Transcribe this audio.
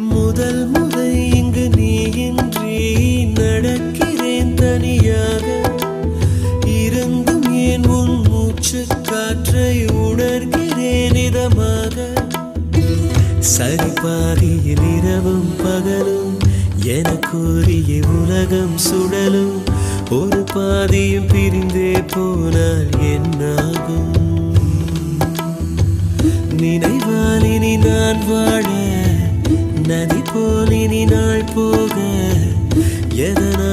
முதல் முறை இங்கு நீ இன்றி நடக்கிறேன் தனியாக. இருந்தும் ஏன் உன் மூச்சு காற்றை உணர்கிறேன் இதமாக? சரி இரவும் பகலும் எனக்குரிய உலகம் சுடலும். ஒரு பாதியும் பிரிந்தே போனால் என்னாகும்? நான் வாழ நதி போல் இனி நாள் போக எதனால்